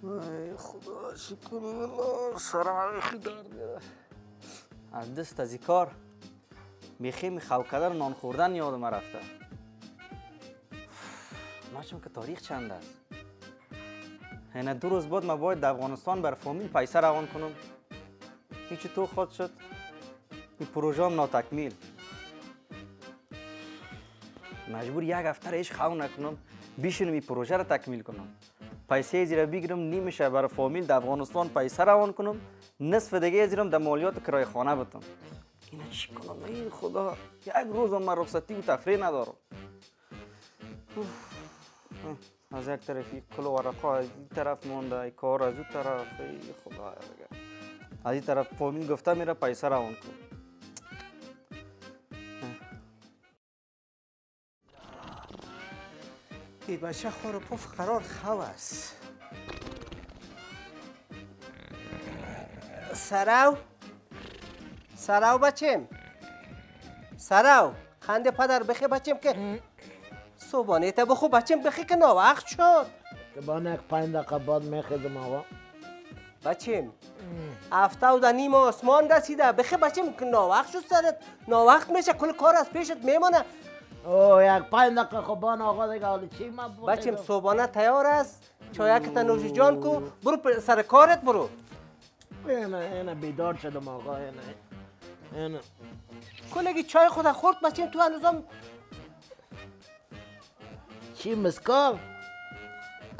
خدا شکر الله سرم خی درد از دست از کار میخی میخو کردن نان خوردن یادم رفته ماشم که تاریخ چند است اینه دو روز بعد ما باید در افغانستان بر فامیل پیسه روان کنم هیچ تو خود شد این پروژه هم ناتکمیل مجبور یک هفته ریش خو نکنم بیشونم این پروژه را تکمیل کنم پیسه زیرا بگیرم نیم شب برای فامیل در افغانستان پیسه روان کنم نصف دیگه زیرم در مالیات کرای خانه بتم. اینا چی کنم؟ ای خدا یک روز من رخصتی و تفریح ندارم. از یک طرف این کل ورقا از این طرف مونده این کار از اون طرف ای خدا از این طرف فامیل گفته میره پیسه روان کن ای بچه خور پف قرار خو است. سراو؟ سراو بچم. سراو خنده پدر بخی بچم که صبحانه تا بخو بچم بخی که ناوقت شد. که با یک پنج دقیقه بعد میخیزم آقا. بچم هفته و در نیم آسمان رسیده. بخی بچم که ناوقت شد سرت. ناوقت میشه کل کار از پیشت میمانه او یک پنج دقیقه خب بان آقا دیگه حالی. چی ما بچم صبحانه تیار است. چایک نوش جان کو. برو سر کارت برو. اینه اینه بیدار شدم آقا اینه اینه. کلگی چای خود خورد بچم تو هنوزم چی مسکال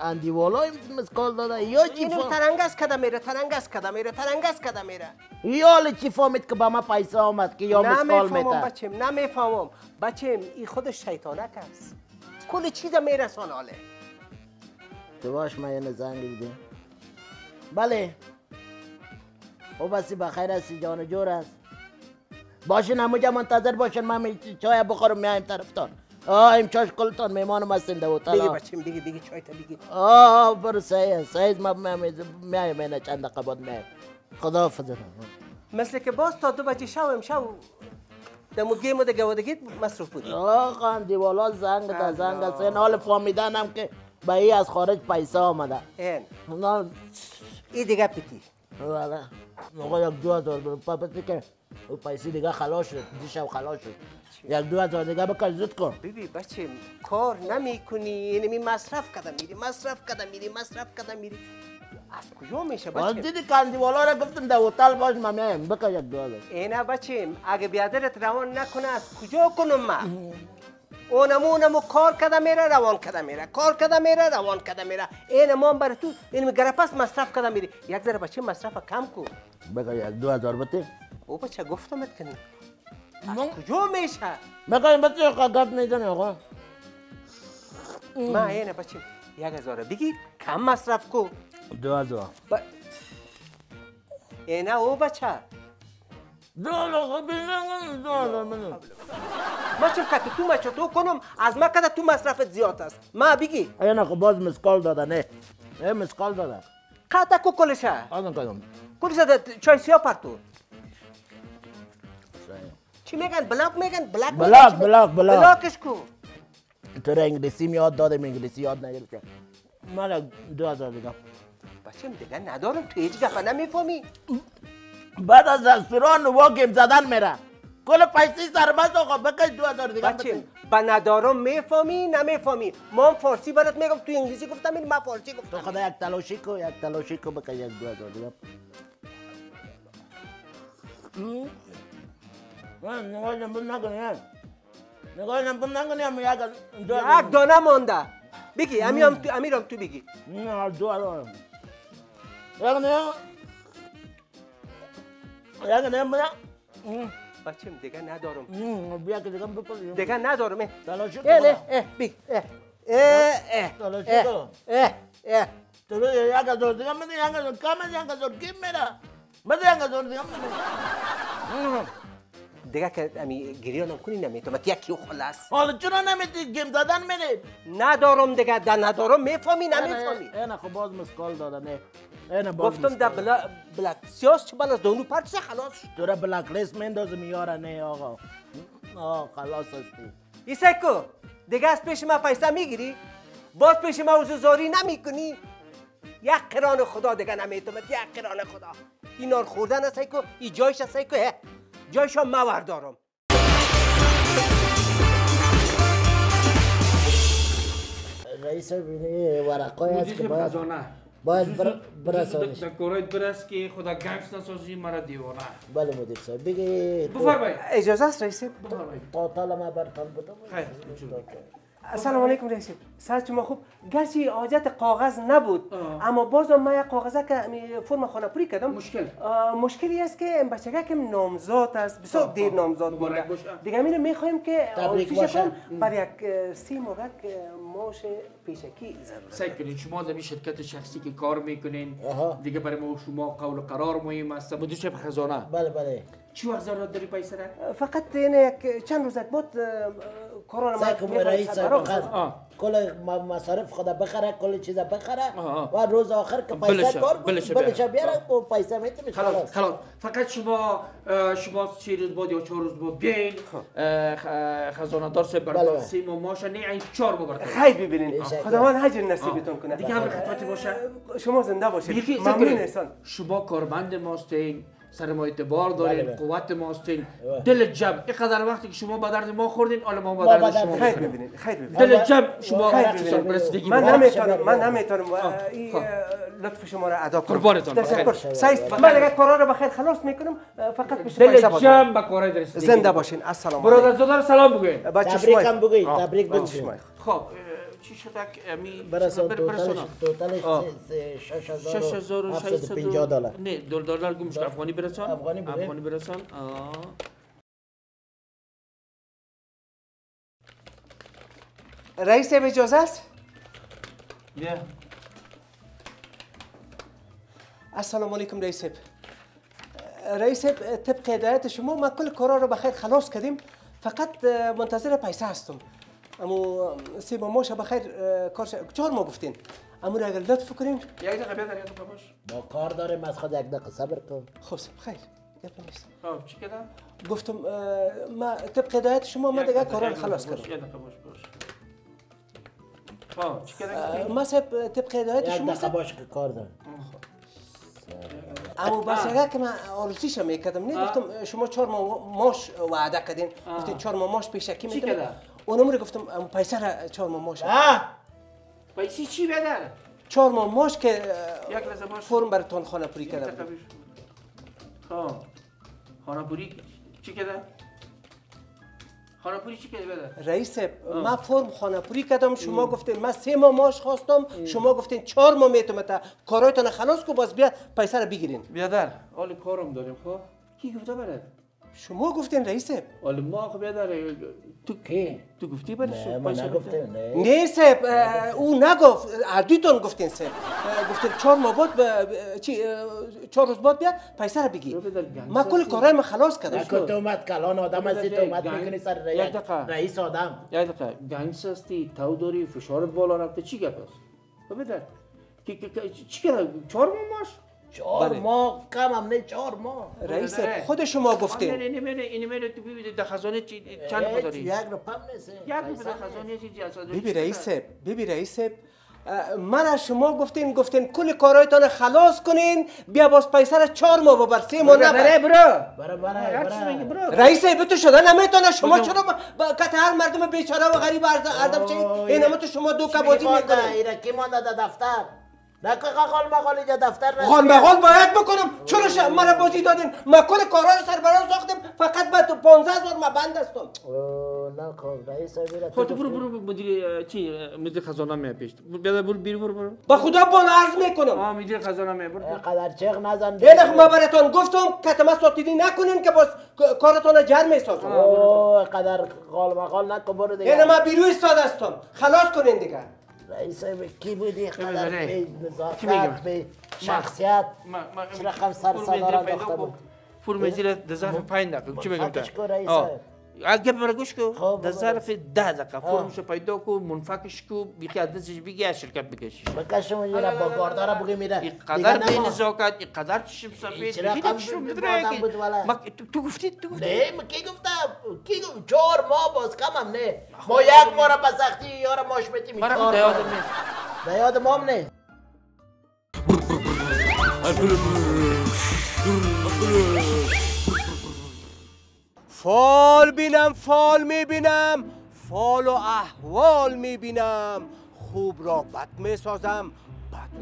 اندی والای مسکال داده. یا چی اینو فا... ترنگس کده میره ترنگس کده میره ترنگس کده میره. یا حالی چی فهمید که به ما پیسه آمد که یا مسکال نمی‌فهمم میته بچم نمی‌فهمم بچم این خود شیطانک است. کل چیز میرسان حاله تو باش من یه زنگ دیدیم بله. او بسی بخیر هستی جان جور است. باشین همونجا منتظر باشین من چای بخورم میایم طرفتان آه این چاش کلتان میمانم هستین در بگی بچم بگی بگی چای تا بگی آه برو سعی سعی من میایم اینه چند دقیقه بعد میایم خدا حافظ مثل که باز تا دو بچه شو امشب دمو گیم و دگه و دگه مصروف بودی آقا دیوالا زنگ ده زنگ است. این حال فهمیدنم که به ای از خارج پیسه آمده. این. نه ای دیگه پیتی. والا آقا یک دو هزار برو. پاپتی که او پیسی دیگه خلاص شد دیشب خلاص شد. یک دو هزار دیگه بکش زود کن. بیبی بچه کار نمی کنی یعنی می مصرف کده میری مصرف کده میری مصرف کده میری. از کجا میشه بچه؟ دیدی کندی والا را گفتم در هتل باش من میایم بکش یک دو هزار. اینا بچه اگه بیادرت روان نکنه از کجا کنم من؟ اونم اونم کار کده میره روان کده میره. کار کده میره روان کده میره. این ما برای تو این گرپس مصرف کده میری. یک ذره بچه مصرف کم کن. بکش یک دو هزار بتی او بچه گفتمت کنی از کجا میشه؟ بتی آقا گپ می‌زنی آقا. ما اینه بچه یک هزاره بگی کم مصرف کن. دو هزار. ب... اینا او بچه. دو هزار بیزن دو هزار بده ما چون کت تو مچه تو کنم؟ از ما کده تو مصرفت زیاد است. ما بگی. اینا خب باز مسکال داده نه. ای مسکال داده. قطع کو کلشه؟ آدم کدام کلشه ده چای سیاه پرتو. چی میگن بلاک میگن بلاک؟ بلاک،؟ بلاک، بلاک. بلاکش کو تو را انگلیسی یاد دادم انگلیسی یاد نگرفتم من دو هزار دیگه بچه دیگه ندارم تو هیچ گفه نمی‌فهمی بعد از رستوران و گیم زدن میره کل پیسی سربست آقا بکش دو هزار دیگه بچه. به ندارم می‌فهمی نمی‌فهمی ما فارسی برات میگم تو انگلیسی گفتم این ما فارسی تو گفتم خدا یک تلاشی کو یک تلاشی کو بکش یک دو هزار دیگه من نگاه نبود نکنی نگاه نبود نکنی هم یک دو هزار یک دانه مانده بگی امی هم تو امیرم تو بگی نه دو هزار یک نه یک نه بیا بچه دیگه ندارم بیا که دیگه بکنی دیگه ندارم اه. تلاشی کو اه بیا. اه بگی اه اه اه تلاشی اه کو اه اه تو یک هزار دیگه بده یک هزار کم از یک هزار کی میره بده یک هزار دیگه دیگه که امی گریانم کنی نمی‌تونم یکی خلاص؟ حالا چرا نمیتی گیم زدن میرید ندارم دیگه ده ندارم. می‌فهمی؟ نمی‌فهمی؟ اینا خب باز مسکال داده نه اینا باز گفتم در بلا بلاک سیاس چه بالا از دونو پرسه خلاص تو را بلاک لیست میندازم یارا نه آقا. آه خلاص هستی. ایسکو دیگه از پیش ما پیسه می‌گیری؟ باز پیش ما زاری نمی‌کنی؟ یک قران خدا دیگه نمیتومد یک قران خدا. این نار خوردن است که این جایش است که جایش هم مور دارم رئیس بینی ورقای هست که مدیر باید باید بر- برسانش. کارایت برس که خدا گنگس نسازی مرا دیوانه بله مدیر صاحب بگی بفرمایید اجازه است رئیس بفرمایید توتال ما برتان بودم خیر السلام علیکم رئیس سر شما خوب گرچه حاجت کاغذ نبود آه. اما بازم من یک کاغذه که فرم خانه پوری کردم مشکل؟ مشکلی است که این بچگه که نامزاد است بسیار دیر. نامزاد بوده. دیگه میره می‌خوایم که تبریک آفیش باشه. کن بر یک سی موقع ماش پیشکی ضرورت سعی کنید شما در شرکت شخصی که کار می‌کنین. دیگه برای ما شما قول و قرار مهم است مدیر صاحب خزانه بله بله چی وقت ضرورت داری پیسه را؟ فقط این یک چند روز بود کرونا سعی کن رئیس آه. کل مصارف خدا بخره کل چیز بخره. و روز آخر که پیسه کار بود بلشه بلشه بیاره. و پیسه می‌تونی خلاص خلاص. فقط شما شما سه روز بعد یا چهار روز بعد بیاین. اه، خ- خزانه دار صاحب بله، براتون بله. سه ماه ماشه نه این چهار براتون خیر ببینین. خداوند حجر نصیبتون کنه دیگه همین خدمتی باشه. شما زنده باشید ممنون احسان. شما کارمند ماستین سر ما اعتبار دارین بله. قوت ماستین بله. دل جمع اینقدر وقتی که شما به درد ما خوردین حالا ما به درد شما خیر. ببینین خیر ببینین دل جمع شما خیر رسیدگی من. نمی‌تونم من شبیه. نمی‌تونم این خب. اه، لطف شما را ادا کنم قربانتان، تشکر بخیر. من دیگه کارا رو بخیر خلاص می‌کنم فقط پیش دل. جمع به کارهای رسیدگی زنده باشین السلام برادر رو سلام بگوین بچه تبریک شما هم بگوی آه، تبریک شما. خب شد امی برسان بر- توتالش برسانم. توتالش آه. شش شش هزار و هفتاد و ششصد پنجاه و- دلار نه دل دلار گمش کن. افغانی برسان افغانی بده. افغانی برسان. رئیس اجازه است بیا السلام علیکم رئیس. رئیس طبق هدایت شما ما کل کارا رو بخیر خلاص کردیم فقط منتظر پیسه هستم اما سی ماه ماشه بخیر اه، کارش چهار ما گفتین. اما را اگر لطف کنین. یک دقیقه بیا در یک دقیقه باش ما کار داریم از خود یک دقیقه صبر کن. خب خیر. گپ نیست. خب چی گفتم ما طبق هدایت شما ما دیگه کارا رو خلاص کردم یک دقیقه باش باش خب چی اه، ما صاحب طبق هدایت یک شما دقیقه صاحب باش که کار دارم اما بس اگر که من آرزویش می‌کردم نه گفتم شما چهار ماه ماش وعده کردین. گفتین چهار ماه ماش پیشکی چی اونم رو گفتم پیسه را چهار ماه ماش پیسی چی بدر چهار ماه ماش که یک لحظه باش. فرم براتون خانه پوری کردم. بیش. خب. خانه پوری چی کده؟ خانه پوری چی کده بدر رئیس ما فرم خانه پوری کردم. شما گفتین من سه ماه ماش خواستم. شما گفتین چهار ماه می‌تونم تا کارایتون خلاص کو باز بیا پیسه را بگیرین. بیادر حال کارم داریم خب؟ کی گفته برد؟ شما گفتین رئیس؟ حال ما خب بیادر تو کی؟ تو گفتی برد نه من نگفتم نه. نه سب او نگفت اردویتون گفتین سب گفتین چهار ماه بعد ب- چی چهار روز بعد بیا پیسه رو گنگ ما کل کارای ما خلاص کردم. نکن تو اومد کلان آدم هستی تو اومد گنگ. می‌کنی سر یک رئیس دقیقه. رئیس آدم. یک دقیقه. گنگس هستی تو داری فشارت بالا رفته چی گپ است کی- کی- کی- چی کرد چهار ماه ماش؟ چهار بله. ماه کم هم نه چهار ماه. رئیس بله. خود شما نه گفتین نه نه نه این میره تو ببینید در خزانه چی چند پداری یک روپم نیست یک روپه در خزانه بیبی رئیس بیبی رئیس من از شما گفتین گفتین کل کارایتان خلاص کنین بیا باز پیسه را چهار ماه ببر سه ماه نبر برو. برا برا هر چیز میگی برا برو. رئیس تو شده نمی‌تونه. شما. چرا با کت هر مردم بیچاره و غریب اردم چی؟ اوه، این تو شما دو کبازی؟ می‌کنین. اینا کی مانده دفتر؟ نکن قال مقال اینجا دفتر به غال باید بکنم. چرا ش... مرا بازی دادین؟ ما کل کارا رو سربران ساختم فقط به تو 15 هزار ما بند هستم نه خب رئیس خب تو برو برو مدیر چی؟ مدیر خزانه می پیش. بیادر برو بیرو برو برو. با خدا بالا عرض می‌کنم. آه مدیر خزانه می برو. قدر چغ نزن یه ما براتون گفتم کتما ساتیدی نکنین که باز کارتون جر می‌سازم. اوه قدر قال مقال نکن برو یعنی دیگه ما بیرو استاد هستم. خلاص کنین دیگه. رئیس کی بودی؟ قدر. به میگم؟ به شخصیت. چه رقم سر انداخته پیدا بود. کن. فرم زیر در ظرف پنج دقیقه. چی میگم منفکش اگه مرا گوش کو خب، در بابا. ظرف ده دقیقه. فرمش پیدا کو منفکش کو. بیخی از دستش بگی از شرکت بکشیش بکشم اینجا با گاردارا بگی میره. اینقدر به نزاکت اینقدر چشم سفید چرا چشم؟ ما- تو- گفتی تو گفتی. نه من کی گفتم؟ کی گفت؟ چهار ماه باز کم هم نه. ما یک را به سختی یار ماش میتیم. مرا یادم. نیست. به یاد ما هم نه فال بینم فال می‌بینم فال و احوال می‌بینم. خوب را بد می‌سازم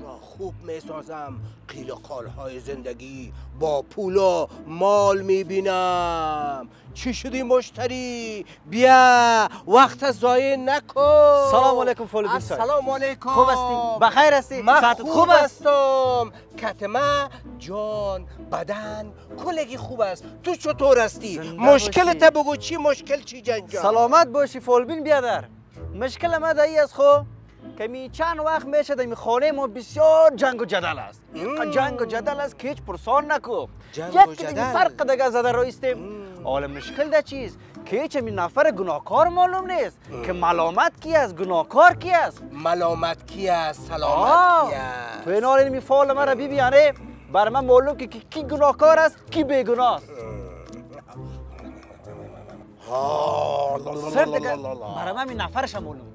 را خوب می‌سازم. قیل قالهای زندگی با پول و مال می‌بینم. چی شدی مشتری؟ بیا وقت ضایع نکن. سلام علیکم صاحب. السلام علیکم. خوب هستی؟ بخیر هستی؟ من خوب, خوب است؟ هستم. کتمه جان بدن کلگی خوب است. تو چطور هستی؟ مشکلت باشی. بگو چی؟ مشکل چی جنجال؟ سلامت باشی فولبین بیادر. مشکل ما دایی از خو که می چند وقت میشه در خانه ما بسیار جنگ و جدل است. اینقدر جنگ و جدل است که هیچ پرسان نکو یکی دیگه. فرق دیگه زده رایستیم حالا مشکل ده چیز؟ که هیچ می نفر گناهکار معلوم نیست. که ملامت کی است؟ گناهکار کی است؟ ملامت کی است؟ سلامت کی است؟ تو این حال این مرا بی بیانه بر من معلوم که کی- کی گناهکار است کی بیگناه است. صرف دیگه. برای من می نفرش معلوم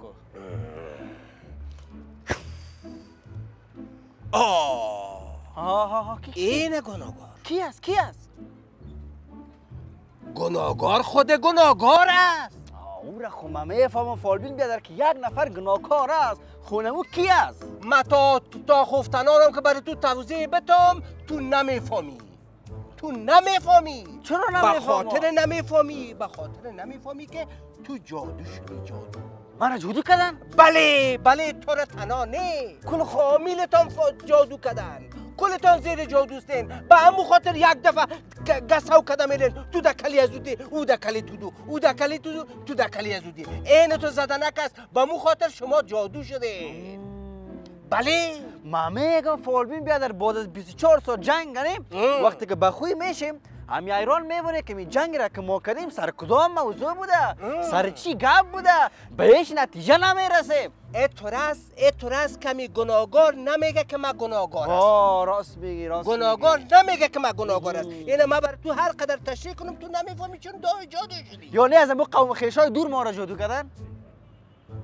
آه، آه آه کی این گناهگار کی است کی است گناهگار خود گناهگار است. او را خو من می‌فهمم فالبین بیادر که یک نفر گناهکار است. خونمو کی است؟ من تا تا خفتنانم که برای تو توضیح بتم تو نمی‌فهمی تو نمی‌فهمی چرا به نمی‌فهمم؟ خاطر نمی‌فهمی به خاطر نمی‌فهمی که تو جادو شدی جادو. من جودو کردن بله بله تو را تنها نه کل خامیلتان جادو کردن کلتان زیر جادوستین به همون خاطر یک دفعه گسو کده میرین تو دکلی از او دکلی تو دو او دکلی تو دو تو دکلی از اودی این تو زدنک است به مو خاطر شما جادو شده بله من میگم فالبین بیادر بعد از 24 سال جنگ کنیم. وقتی که بخوی میشیم همی ایران میبونه که می جنگ را که ما کردیم سر کدام موضوع بوده سر چی گپ بوده به هیچ نتیجه نمی‌رسیم اترس اترس کمی گناهگار نمیگه که من گناهگار هستم آه راست میگی راست گناهگار. نمیگه که من گناهگار است اینه من بر تو هر قدر تشریح کنم تو نمی‌فهمی چون دای جادو شدی یا نه از امو قوم خیشای دور ما را جادو کردن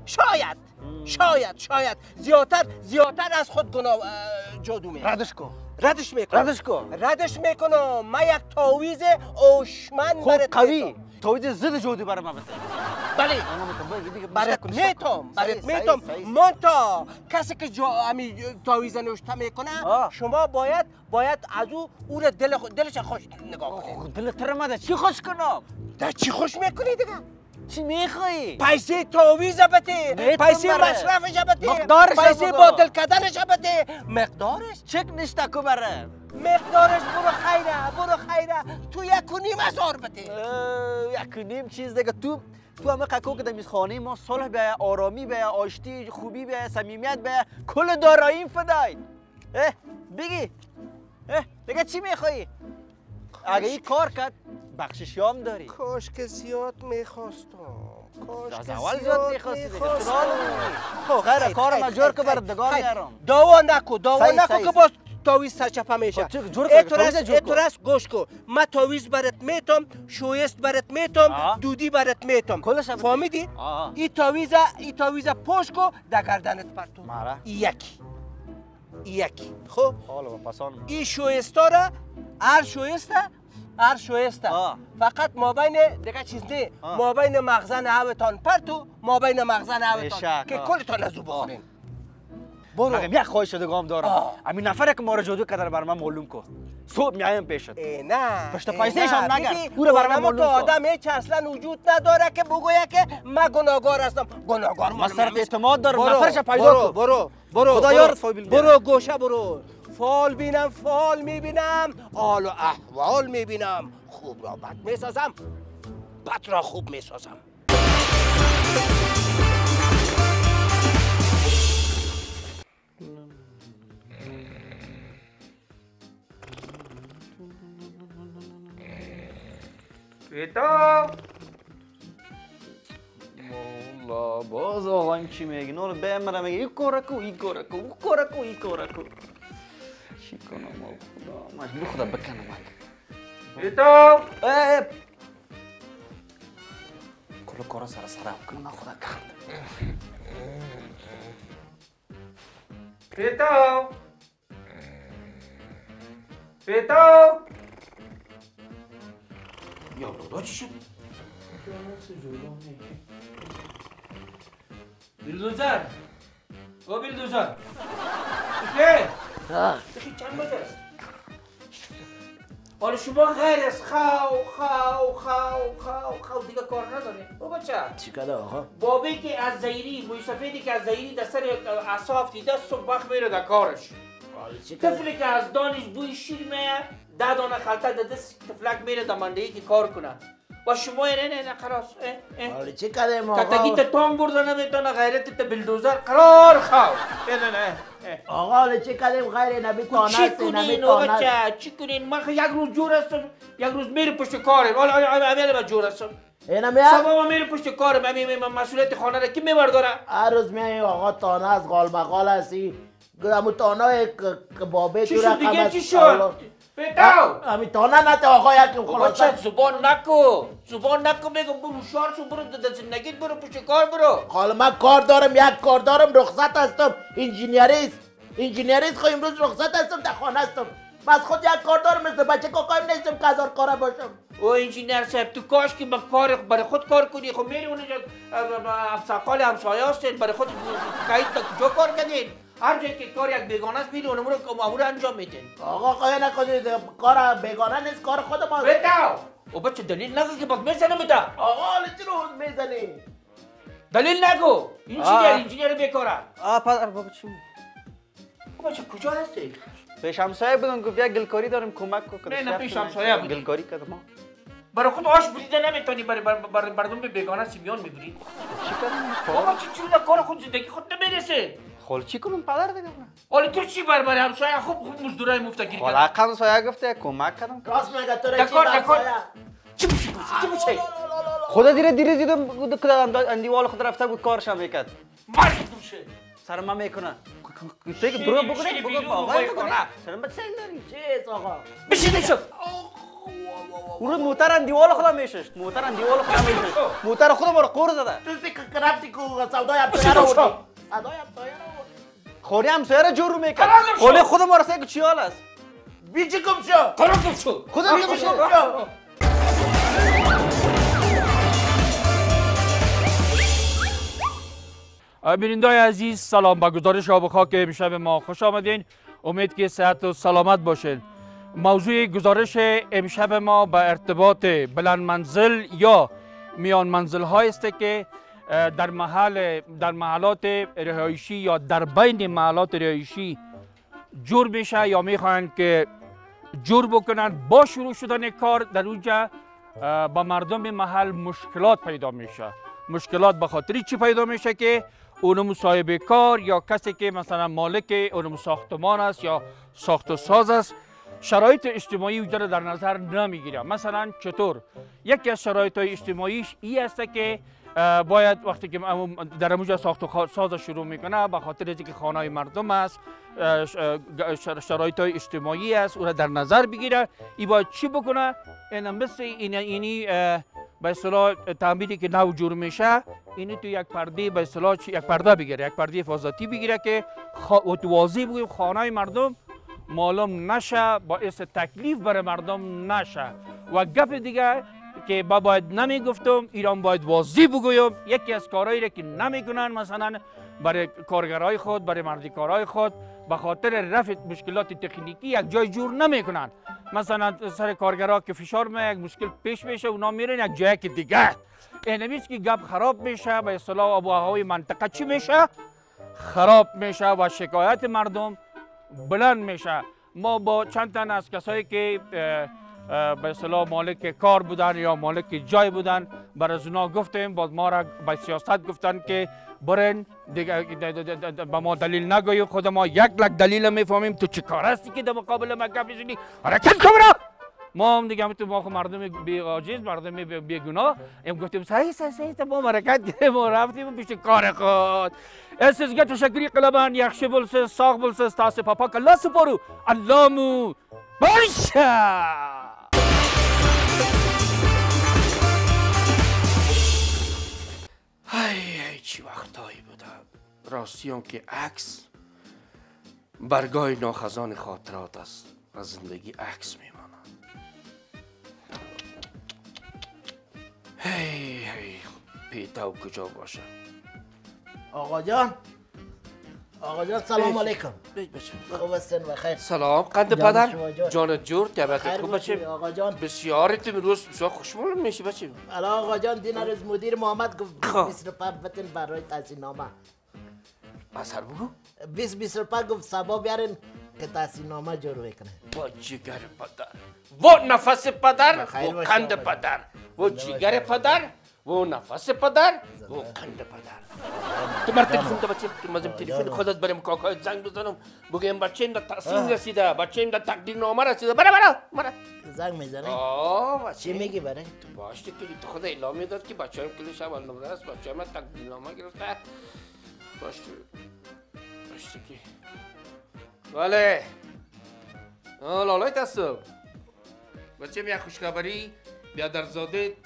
شاید شاید شاید زیادتر زیادتر از خود گناه اه، جادو می ردش کن ردش می‌کنم. ردش کن. ردش می‌کنم. من یک تعویض اوشمن برات قوی. توید زد جادو برای من بده. بله. برات میتم برات میتم مونتا کسی که جا همی تعویض نوشته می‌کنه آه. شما باید باید از او او را دل خو- دلش خوش نگاه کنید. دل تر مده. چی خوش کنم؟ در چی خوش می‌کنی دیگه؟ چی میخوایی پیسه تعویض بده پیسه بره. مصرفش بده مقدارش پیسه. باطل کردنش بده مقدارش؟ چک نشته کو بره. مقدارش برو خیره برو خیره. تو یک و نیم هزار بده. یک و نیم چیز دیگه. تو تو همه قکو که در خانه ما صلح به آرامی به آشتی خوبی به صمیمیت به. کل داراییم فدای. بگی. دیگه چی میخوایی اگه این کار کرد بخششیام داری کاش که زیاد می‌خواستم کاش که اول زیاد. می‌خواستم. خیر، کارم خیر، از جور که بر دگان. میارم. دعوا نکو دعوا نکو. که باز تاویز سرچپه میشه خب. اترس گوش کن من تاویز برات میتم شویست برات میتم. دودی برات میتم. فهمیدی. این تاویز این تاویز پشت کو در گردنت پرتو یکی یکی خب حالا پسان این شویستا را هر شویسته هر شویسته آه. فقط ما بین دیگه چیز نه. ما بین مغزن هوتان پرتو ما بین مغزن هوتان که. کلتان از او بخورین برو مگه یک خواهش دگام دارم آه. همین نفره که ما را جادو کرده بر من معلوم کن صبح میایم پیشت ای نه پشت نه. نگر. او رو برای من معلوم تو کن. آدم هیچ اصلا وجود نداره که بگویه که من گناهگار هستم گناهگار من سرت اعتماد دارم. نفرش پیدا برو کن. برو برو خدا برو. یارت بیل بیاره. برو گوشه برو فال بینم فال می‌بینم. حال و احوال می‌بینم. خوب را بد می‌سازم بد را خوب می‌سازم. کتاب والا باز آقایم چی میگه نور بمره میگه این کار کو این bacana uma boda, mas boda bacana mano. Então, é. كل كرة سرا سرا كنا ناخذها كارت. فيتو فيتو يا ولد شو الوزارة او بیلدوزر بخیر بخیر چند است حالا شما غیر است خاو خاو خاو خاو خاو دیگه کار نداره او بچه چی کده آقا بابی که از زیری موی که از زیری در سر اصاف دیده صبح وقت میره در کارش طفلی که از دانش بوی شیر میه ده دانه خلطه در دست تفلک میره در منده که کار کنه و شما نه نه نه خلاص. حالا چی کده ما آقا تا تام برده نمی‌تونه غیرت تا بلدوزر قرار خواو نه نه. آقا حالا چی کدیم غیر نبی تانه چی کنین است. بچه چی کنین من یک روز جور هستم یک روز میره پشت کارم حالا امیل من جور هستم اینا میاد سبا میره پشت کارم امی مسئولیت خانه را کی میبرداره هر روز میای آقا تانه از غال مقال هستی گرامو تانه بابه چی تو شد رقم دیگه. چی شد حالا- پیتاو امی تانه نته آقا یکی بچه خلاصه زبان نکو زبان نکو بگم برو شار شو برو در زندگیت برو پشت کار برو حالا من کار دارم یک کار دارم رخصت هستم انجینیریست انجینیریست خو امروز رخصت هستم در خانه هستم بس خود یک کار دارم مثل بچه کاکایم نیستم که هزار کاره باشم او انجینیر صاحب تو کاش که با کار برای خود کار کنی خب میری اونجا افسقال همسایه هستین برای خود کهید تا کجا کار کردین هر جایی که کار یک بیگانه است میری اونم رو امور انجام میدین آقا خواهی نکنید کار بیگانه نیست کار خود ما بتاو او بچه دلیل نگو که باز می‌زنم بتا آقا حالا چی رو می‌زنی دلیل نگو انجینیر آه. انجینیر بیکاره آ پدر بابا چی او بچه کجا هستی پیش همسایه بودن گفت یک گلکاری داریم کمک کن نه، نه، پیش همسایه بودی. گلکاری کردم ما برای خود آش بریده نمی‌تونی برای بر بر مردم به بیگانه سیمیان می‌بری چی کردم بابا چی چرا کار خود زندگی خود نمی‌رسه خال چی کنم پدر دیگه. حالا تو چی بر برای همسایه خوب خوب مزدورای مفتگیر خال کرد اقام سایه گفته کمک کردم. راست میگه تو چی. بسایا چی میشه چی میشه خدا دیره دیره دیدم که اندیوال خود رفته بود کارش هم می‌کرد. مرد دوشه سر ما می‌کنه. تو که بکنه بگو بیرون بابا بای بکنه کنه. سر ما چه داری؟ چیست آقا. بشینی شد اون روز موتر اندیوال خدا میشش موتر اندیوال خدا میشش موتر خودم رو قور زده تو سی که رفتی که سودای بشین سایه رو بشین. سودای رو بودی خوری هم سایه جور می‌کرد. خوری خودم رو سایه چی حال است؟ بیچی کم شو. کارو کن شو خدا بیگم شو. بینندای عزیز سلام. با گزارش آب خاک امشب ما خوش آمدین. امید که صحت و سلامت باشین. موضوع گزارش امشب ما به ارتباط بلند منزل یا میان منزل های است که در محل در محلات رهایشی یا در بین محلات رهایشی جور میشه یا می‌خواهند که جور بکنن با شروع شدن کار در اونجا با مردم محل مشکلات پیدا میشه. مشکلات به خاطر چی پیدا میشه که اونم صاحب کار یا کسی که مثلا مالک اونم ساختمان است یا ساخت و ساز است شرایط اجتماعی رو در نظر نمی‌گیره. مثلا چطور؟ یکی از شرایط های اجتماعیش این است که باید وقتی که در اونجا ساخت و ساز شروع می‌کنه به خاطر اینکه خانه مردم است شرایط های اجتماعی است او را در نظر بگیره. ای باید چی بکنه؟ این مثل این اینی به اصطلاح تعمیری که نو جور میشه اینی تو یک پرده به اصطلاح یک پرده بگیره یک پرده حفاظتی بگیره که واضح بگیم خانه مردم معلوم نشه باعث تکلیف برای مردم نشه. و گپ دیگه که با باید نمی‌گفتم ایران باید واضح بگویم. یکی از کارهایی را که نمی‌کنن مثلا برای کارگرای خود برای مردکارای خود به خاطر رفع مشکلات تکنیکی یک جای جور نمی‌کنن مثلا سر کارگرها که فشار می یک مشکل پیش میشه اونا میرن یک جای که دیگه اینمیست که گپ خراب میشه به اصطلاح آب و هوای منطقه چی میشه؟ خراب میشه و شکایت مردم بلند میشه. ما با چند تن از کسایی که به اصطلاح مالک کار بودن یا مالک جای بودن. بر از اونا گفتیم باز ما را به سیاست گفتن که برن به ما دلیل نگویید. خود ما یک لک دلیل می‌فهمیم. تو چه کار هستی که در مقابل ما گپ می‌زنی؟ حرکت کن برو! ما هم دیگه تو ما مردم بی عاجز مردم بی گناه. ام گفتیم صحیح صحیح صحیح ما حرکت کردیم و رفتیم پیش کار خود. اسزگه تشکری قلبان یخشی بلسه ساق بلسه ستاسه پاپا کلا سپارو اللامو باشه ای چی وقتایی بودم راستی هم که عکس برگاه ناخزان خاطرات است و زندگی عکس میماند هی هی پیتاو کجا باشه آقا جان آقا جان سلام علیکم. خوب هستین و خیر. سلام. قند جان پدر جان. جور طبیعتت خوب بچه آقا جان. بسیار تو روز بسیار خوشمول میشی بچه حالا آقا جان دینا روز مدیر محمد گفت خب. 20 روپه بتین برای تحصیل نامه اثر بگو. 20 20 روپه گفت سبا بیارین که تحصیل نامه جور بکنه. با جگر پدر. و نفس پدر و آقا. پدر. و جگر پدر و نفس پدر و کند پدر تو مرد تلفن ده بچه مزم تلفن خودت بریم کاکای زنگ بزنم بگیم بچه این ده تحصیل رسیده بچه این ده تقدیر نامه رسیده برا برا برا زنگ می‌زنه آه چی میگی برای تو باش که تو خود اعلام می‌داد که بچه هم کلش اول نمره است بچه هم تقدیر نامه گرفته باش تو باش تو که بله لالای تصب بچه بیا خوشخبری بیا در زاده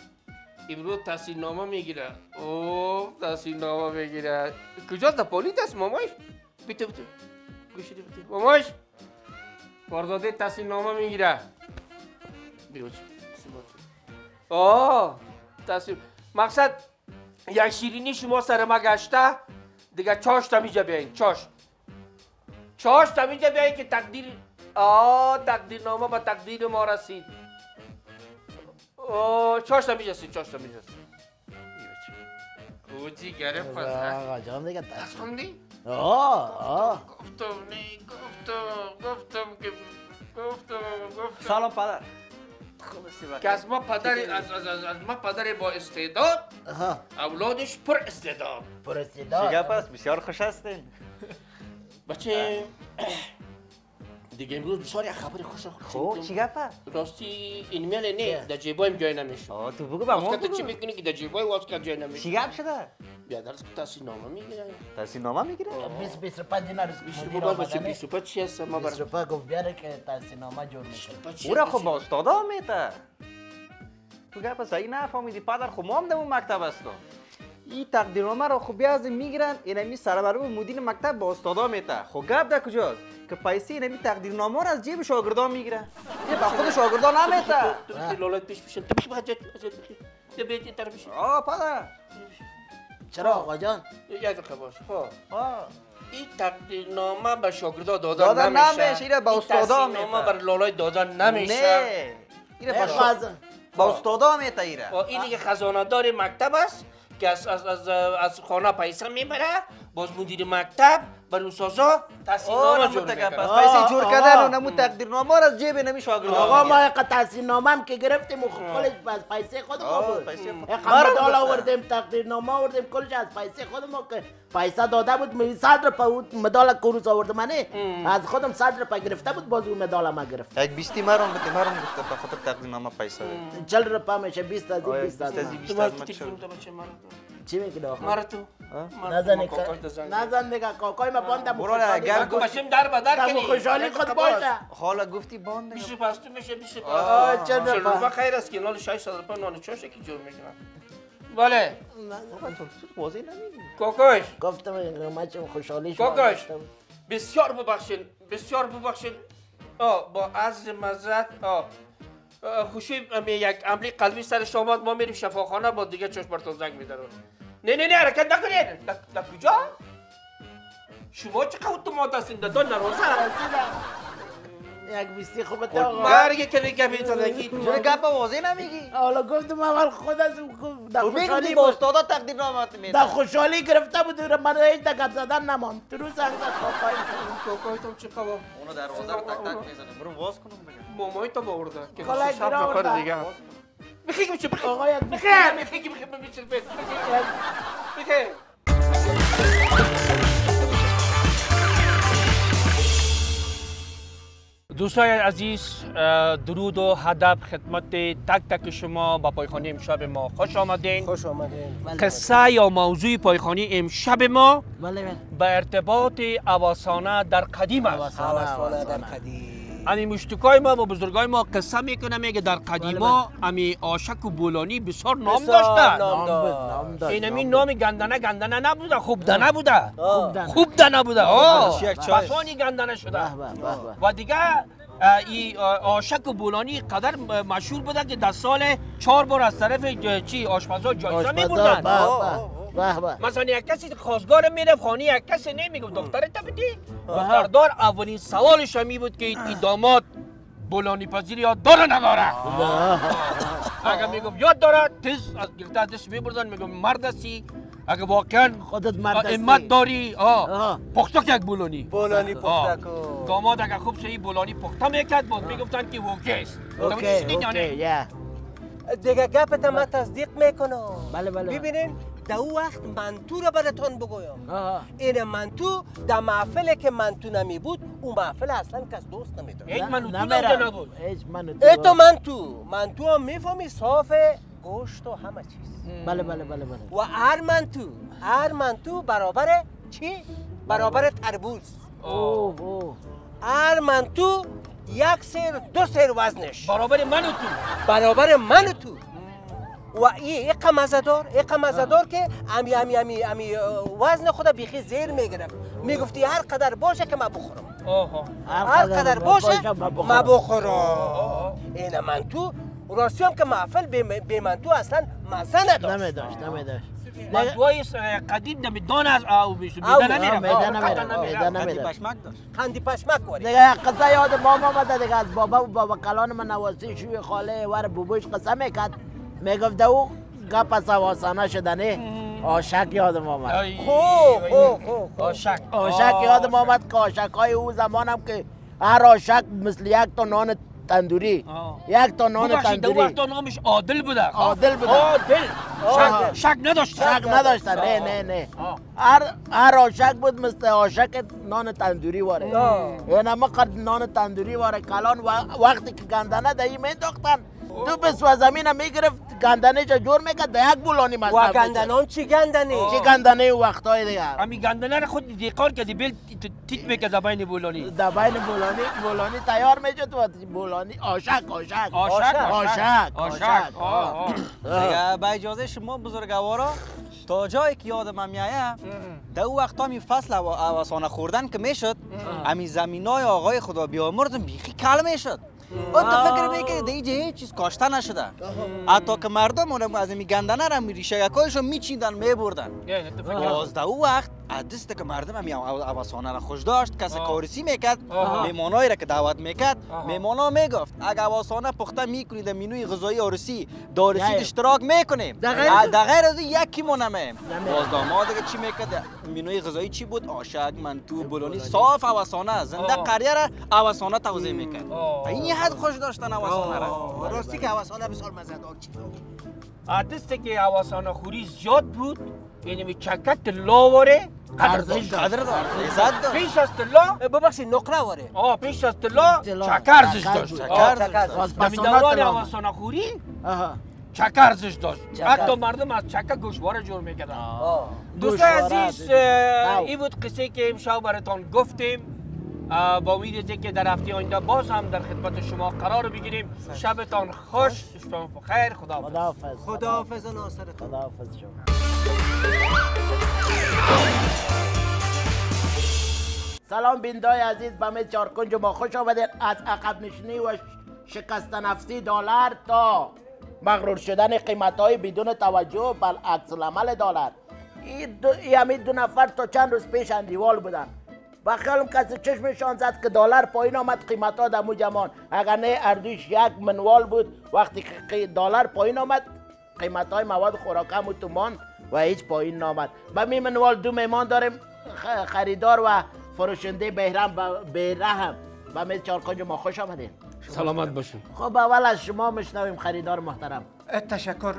امروز تحصیل نامه می‌گیره. اوه تحصیل نامه می‌گیره. کجا در پولیت است مامایش بیتو بیتو گوشی بیتو مامایش پارزاده تحصیل نامه می‌گیره. بچه آه تصویر مقصد یک شیرینی شما سر ما گشته دیگه چاش تمیجه بیاین چاش. چاش تمیجه بیاین که تقدیر آه تقدیر نامه به تقدیر ما رسید. آه چاش تمیجه رسید چاش تمیجه رسید اوچی گره پسر آقا جان دیگه دست تحصیل خوندی؟ آه آه. گفتم نه گفتم گفتم که گفتم گفتم. سلام پدر. هستی که از ما پدر از, از, از, از ما پدر با استعداد اولادش پر استعداد. چی پرستیداد گپ است بسیار خوش هستین. بچه دیگه امروز بسیار یک خبر خوش خب چی است راستی این میل نه در جیبایم جای نمیشه. آه تو بگو به ما واسکت چی بگو می‌کنی که در جیبای واسکت جای چی نمیشه گپ شده؟ بیا درس که تحصیل نامه می‌گیره؟ تحصیل نامه می‌گیره 20 20 روپه دینا روز بیست مدیر روپا بچه آمدنه بیست روپا چی هست ما 20 برم روپه گفت بیاره که تحصیل نامه جور می‌کنه او را خب با استادا میته تو گپ صحیح نفهمیدی پدر خب ما هم در اون مکتب هستم. این تقدیرنامه را خب از این می‌گیرن اینمی سربرو مدیر مکتب با استادا میته خب گپ در کجاست؟ که پیسه اینمی تقدیرنامه را از جیب شاگردان می‌گیره یه به خود شاگردان نمیته تو لالایت پیش میشن تو بخیر جد بخیر یه بیت این طرف. آه پدر. چرا آقا جان؟ یک دقیقه باش. خب آه. این تقدیرنامه به شاگردا دادن دادن نمیشه. نمیشه، اینو به این استادا تحصیلنامه می‌ده. بر لالای دادن نمیشه. نه. اینه با, نه، شا... باز- با استادا میته ایره. و اینی که خزانه دار مکتب است که از, از, از, از خانه پیسه می‌بره باز مدیر مکتب نامه نمو جور پس پیسه جور کردن و. نمو تقدیرنامه را از جیب نمی شاگردان. آقا. ما یک تحصیل نامه هم که گرفتیم و کلش از پیسه خود ما بود. یک گفتن. آوردیم تقدیر نامه آوردیم کلش از پیسه خود ما که پیسه داده بود. می صد روپه بود مدال کروز آورده منه از خودم صد روپه گرفته بود باز اون مدال ما گرفت یک بیستی مرون بده مرون گفته به خاطر تقدیرنامه پیسه. چل روپه میشه 20 از این آه، 20 از بیست از من. این. تو چی میگی آقا مرا تو نزنی مرا کاکای ما باندم برو تو باشیم در بدر کنی خوشحالی خود. باشه. حالا گفتی باند بیش پس تو میشه بیش پس آه، تو. چه خیر است که نال 600 روپا نان چاشه که جور می‌کنن بله. واضح نمیگی گفتم کاکاش ما چه خوشحالی کاکاش. بسیار ببخشین بسیار ببخشین آه با عرض مزد آه. خوشی یک عملی قلبی سر شما ما میریم شفاخانه با دیگه چشم برتون زنگ میدارم. نه نه نه حرکت نکنید در- در کجا شما چه قوت ما هستین در دو نروزه یک بیستی خوبه آقا مرگ که دیگه بیتونگی چرا گپ واضح نمیگی حالا گفتم اول خود از خود- در تو می‌گفتی خوشحالی با بود استادا تقدیرنامه در میده خوشحالی گرفته بود و من هیچ دقت زدن نمان تو روز زنگ زد کاکای کاکای تو چه خبر اونو در روزه رو تک تک می‌زنه برو واز کنم بگم مامای تو باورده که آورده. دیگه بخیر بچه بخیر آقا یک بیستی بخیر بخیر بخیر بخیر بخیر بخیر دوستای عزیز درود و هدف خدمت تک تک شما با پایخانی امشب ما خوش آمدین. خوش آمدین. قصه یا موضوع پایخانی امشب ما بله بله. به ارتباط اواسانه در قدیم است. حواسانه در قدیم. امی مشتکای ما با بزرگای ما قصه می‌کنه میگه در قدیما امی آشک و بولانی بسیار نام داشتن نام نام بود نام گندنه گندنه نبوده خوب دنه بوده. خوب دنه بوده. بسانی گندنه شده و دیگه ای آشک و بولانی قدر مشهور بوده که در سال چهار بار از طرف چی آشپزا جایزه میبردن به به. مثلا یک کسی خواستگار می‌رفت خانه یک کسی نمی‌گفت. دختر تفتی دختردار اولین سوالش همی بود که این داماد بولانی پذیری یاد داره نداره اگر می‌گفت یاد داره تیز از گرفته از دست میبردن می‌گفت مرد هستی. اگر واقعا خودت مرد هستی. امت داری آه. که یک بولانی بولانی کو داماد اگر خوب شدی بولانی پخته می‌کرد بود. می‌گفتن که اوکی است. اوکی اوکی دیگه گپت من تصدیق می‌کنم. بله، بله. ببینین در او وقت منتو را براتون بگویم. این منتو در محفل که منتو نمی بود اون محفل اصلا کس دوست نمی‌داد هیچ منو تو نمیرم. اونجا نبود. ای تو منتو. منتو هم می‌فهمی صاف گوشت و همه چیز. بله بله بله بله. و هر منتو هر منتو برابر چی؟ برابر تربوز. اوه اوه. هر منتو یک سیر دو سیر وزنش. برابر من و تو برابر من و تو و این یک مزدار یک مزدار که امی امی امی امی وزن خود بیخی زیر می‌گرفت. می‌گفتی هر قدر باشه که من بخورم. آها. هر قدر باشه من بخورم. من بخورم این من تو راستی هم که محفل بی بی من تو اصلا مزه نداشت. نمیداشت نمیداشت. من دوای قدیم نمیدان از او بیشتر. میدان. قطعا میدان نمیرم. نمیرم. پشمک داشت. خندی پشمک واری. دیگه قصه یاد بابا آمده دیگه از بابا و بابا کلان من نواسی شوی خاله ور بوبوش قصه می‌کرد. می‌گفت او گپ سواسانه شدنه آشک یادم آمد خو خو خو خو. آشک آشک یادم آمد که آشک های او زمانم که هر آشک مثل یک تا نان تندوری. یک تا نان تندوری. وقت نامش عادل بوده. عادل بوده. عادل. شک شک نداشت شک نداشتن نه نه نه. هر هر آشک بود مثل آشک نان تندوری واره. یعنی ما قد نان تندوری واره. کلان وقتی که گندنه دهی مینداختن تو بس زمین می‌گرفت. گندنه چه جور می‌کرد. ده یک بولانی مصرف و. گندنان چی گندنی؟ چه گندنه وقتای دیگه امی گندنه رو خود دیقار کردی. بیل تیت می‌کرد بین بولانی. در بین بولانی بولانی تیار می‌شد. و بولانی آشک آشک. آشک آشک. آشک. دیگه با اجازه شما بزرگوارا تا جایی که یادم هم میایه در او وقت می فصل او- اواسانه خوردن که می‌شد امی زمین های آقای خدا بیامرزم بیخی کل می‌شد. اون تو فکر می‌کنی هیچ چیز کاشته نشده. حتی که مردم اونم از امی گندنه را می ریشه یکایشو میچیندن میبردن. باز در او وقت دست که مردم همی اواسانه را خوش داشت کسی. کارسی می‌کرد. میمانایی را که دعوت می‌کرد. میمانا می‌گفت اگر اواسانه پخته می‌کنید در مینوی غذایی عروسی دارسی. اشتراک می‌کنیم در غیر از این یکی ما نمیم نمیم. باز داماد دیگه چی می‌کرد مینوی غذایی چی بود آشک منتو بولانی صاف اواسانه زنده. قریه را اواسانه توضیح می‌کرد. این یه حد خوش داشتن اواسانه را راستی که حواسانه بسیار مزدار چیز عادسته که حواسانه خوری زیاد بود یعنی می چکت لاواره قدر ارزش. قدر دار پیش از طلا ببخشید نقره واره. آه پیش از طلا. چک ارزش داشت. پسانه دوران. حواسانه خوری آها. چک ارزش داشت. حتی. مردم از چک گوشواره جور می‌کردن. گوشواره عزیز. این بود قصه که امشب براتان گفتیم. با امید از اینکه در هفته آینده باز هم در خدمت شما قرار بگیریم. شبتان خوش شبتان بخیر خدا خداحافظ. خداحافظ. ناصر خداحافظ شما. سلام بیندای عزیز به می چارکنج ما خوش آمدین. از عقب نشینی و شکست نفسی دلار تا مغرور شدن قیمت های بدون توجه بر عکس العمل دلار. این دو, ای دو نفر تا چند روز پیش اندیوال بودن. و خیالم کسی چشمشان زد که دلار پایین آمد قیمت ها در جمان اگر نه اردوش یک منوال بود وقتی که دلار پایین آمد قیمت های مواد خوراک هم تو ماند و هیچ پایین نامد. به می منوال دو میمان داریم خریدار و فروشنده بهرم و بهرهم و می چارکنج ما خوش آمدین. سلامت باشین. خب اول از شما میشنویم خریدار محترم. تشکر.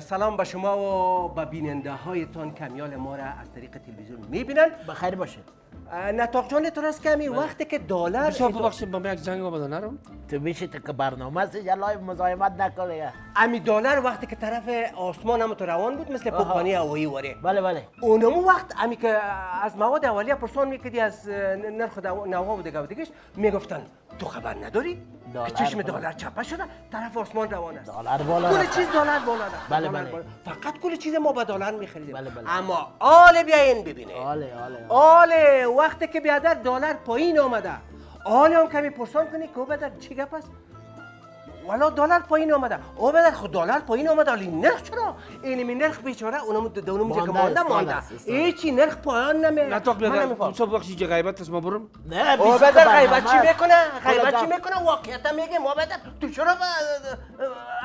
سلام به شما و به بیننده هایتان کمیال ما را از طریق تلویزیون می‌بینن بخیر باشید نتاق جان تو راست کمی وقتی که دلار بسیار ببخشید با یک زنگ آمده نرم تو میشه که برنامه است یا live مزاحمت نکنه. امی دلار وقتی که طرف آسمان هم تو روان بود مثل پوکانی هوایی واره بله بله. اونمو وقت امی که از مواد اولیه پرسان می‌کردی از نرخ نوها و دیگه دیگهش می‌گفتن تو خبر نداری؟ دلار چشم. دلار چپه شده طرف آسمان روان است دلار بالا کل. چیز دلار بالا رفت بله، بله. فقط کل چیز ما به دلار میخریدیم بله، بله. اما آل بیاین ببینه آله آله آله وقتی که بیادر دلار پایین آمده آن هم کمی پرسان کنی که بدر چی گپ است والا دلار پایین آمده او بدر خود دلار پایین آمده ولی نرخ چرا؟ اینمی نرخ بیچاره. اونم دونم جا که مانده مانده. هیچی نرخ پایان نمیره نطاق من بیادر نمیفهم. صبح وقتی جه غیبت است؟ ما برم نه او بدر غیبت چی. می‌کنه؟ غیبت چی می‌کنه؟ واقعیت میگه. ما بدر تو چرا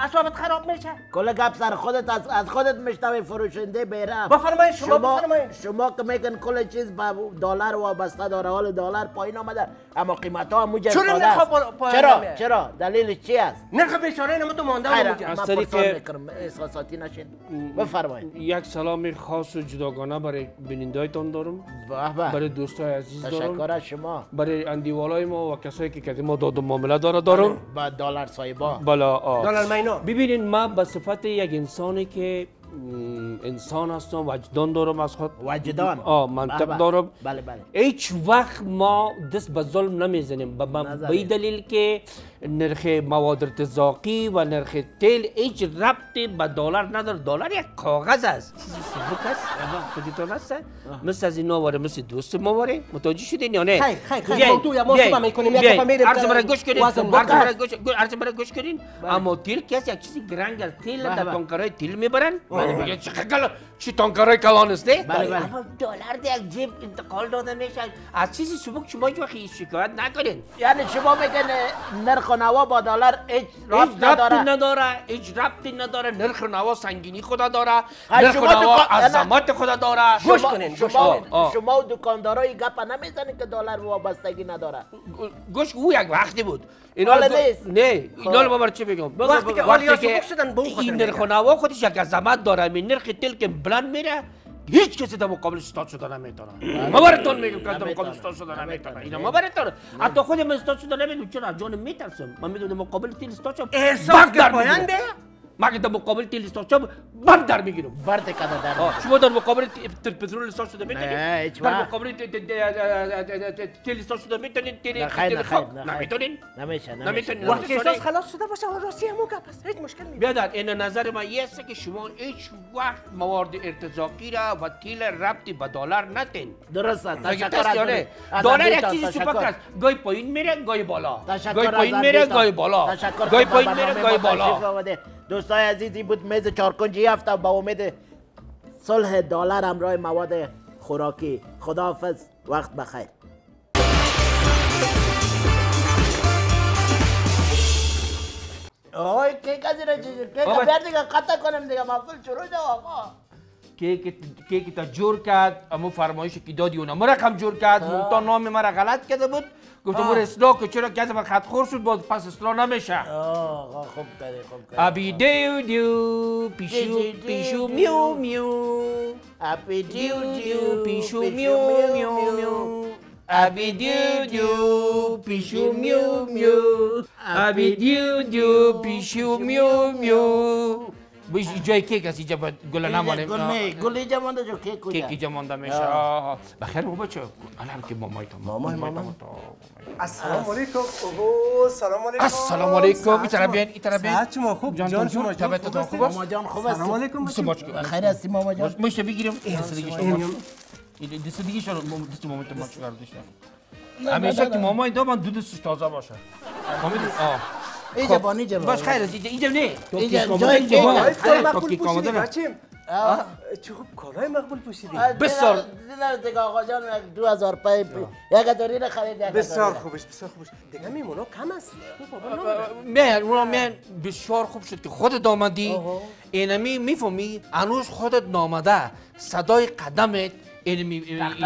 اصابت خراب میشه؟ کل گپ سر خودت از, از خودت میشنوی فروشنده بیره بفرمایید شما بفرمایید شما که میگن کل چیز به دلار وابسته داره حال دلار پایین آمده اما قیمت ها همونجا چرا نرخ پایین چرا؟ چرا؟ دلیلش چی است؟ نرخ بیچاره اینم تو مانده من از طریق- می‌کنم. احساساتی نشین. بفرمایید. یک سلام خاص و جداگانه برای بینندایتان دارم. به به. برای دوستای عزیز دارم. تشکر از شما. برای اندیوالای ما و کسایی که کدی ما داد و معامله داره دارم. با دلار سایبا بالا آه. دلار مینا ببینین من به صفت یک انسانی که انسان هستم وجدان دارم از خود وجدان. آه منطق بله. دارم. بله بله. هیچ وقت ما دست به ظلم نمی‌زنیم. به دلیل که نرخ مواد ارتزاقی و نرخ تیل هیچ ربطی به دلار نداره. دلار یک کاغذ است. چیزی سبک است. خودتون هست؟ مثل از این واره مثل دوست ما واره متوجه شدین یا نه؟ خیر، خیر، خیر. بیاین، موضوع یا ما صحبت می‌کنیم. یک. دفعه میریم عرض برای گوش کنین. عرض. برای گوش کنین. اما تیل است یک چیزی گرنگ تیل بله، در بله. تانکرهای تیل می‌برن. میگه چه کلا چی تانکرهای کلان است نه؟ بله، بله. اما دلار یک جیب انتقال داده میشه. از چیزی سبک شما هیچ وقت شکایت نکنین. یعنی شما میگن نرخ و نوا با دلار هیچ ربطی نداره. نداره هیچ ربطی نداره. نرخ نوا سنگینی خدا داره. نرخ شما نوا عظمت خدا داره. گوش کنین، گوش شما. شما و دکاندارای گپ نمی‌زنید که دلار وابستگی نداره. گوش او یک وقتی بود. اینا رو-. نه اینا رو ما برای چی بگم؟ وقتی که آلیا سبک شدن به این. نرخ نوا خودش یک عظمت داره این نرخ تل که بلند میره. هیچ کسی در مقابل استاد شده نمی‌تونه. ما براتون میگم که در. مقابل استاد شده نمی‌تونه. اینا ما براتون حتی خود من استاد شده نمی‌دونم. چرا؟ جان میترسم. من می‌دونم مقابل تل استاد شدم احساس که در که در مقابل تل استاد شدم بد در می‌گیرم برد کده در آه، شما در مقابل پترول استاد شده می‌تونید نه، هیچ در. مقابل ت- ت- ت- ت- ت- تل استاد شده می‌تونید تل نه خیر،. نمی‌تونین نمیشه. نمیشه وقتی. احساس خلاص شده باشه اون راستی همون گپ است هیچ مشکل نیست بیادر این نظر من یه است که شما هیچ وقت موارد ارتزاقی را و تیل ربطی به دلار نتین درست است تشکر دلار یک چیزی. سپک است گاهی پایین میره گاهی بالا از پایین میره. گاهی بالا که پایین میره تشریف بالا. دوستای عزیزی بود میز چارکنجی هفته با امید صلح دلار همراه مواد خوراکی. خداحافظ. وقت بخیر. آی که کسی را چیزی که. بیار دیگه قطع کنم دیگه محفل شروع ده آقا. که که تا جور کرد اما فرمایش که دادی اونم مرا کم جور کرد مونتا نام مرا غلط کرده بود. گفتم برو اصلاح که چرا که از خط خور شد باز پس اصلاح نمیشه. آقا خوب کردی خوب کردی. ابی دیو دیو پیشو پیشو. میو میو. اپی دیو دیو پیشو میو میو میو ابی دیو دیو پیشو میو میو. ابی دیو دیو پیشو میو. میو. جای کیک است اینجا باید گل نمانه گل نه گل اینجا مانده جو که کجا کیک اینجا مانده میشه بخیر بابا چه الان که مامای تو مامای مامان السلام علیکم اوه سلام علیکم السلام علیکم این طرف بیاین این طرف بیاین ساعت شما خوب جان شما جان طبیعت تو؟ خوب است ماما جان خوب است سلام علیکم دست ماچ کن. خیر هستی ماما جان مشت بگیرم این دیگه شما. این دست دیگه شما دست مامان تو ماچ کردش همیشه که مامان دو من دو دستش تازه باشه آه اینجا بانی جا باش خیر است اینجا. اینجا نه. اینجا جای. کالای نه، تو مقبول پوشیدی. بچیم چه خوب کالای مقبول پوشیدی. بسیار. دیدم دیگه آقا جان دو هزار پای یک هزاری را خرید بسیار خوبش بسیار خوبش. دیگه میمونا کم است. میان اونا میان بسیار خوب شد که خودت آمدی. اینمی می‌فهمی هنوز خودت نامده صدای قدمت اینمی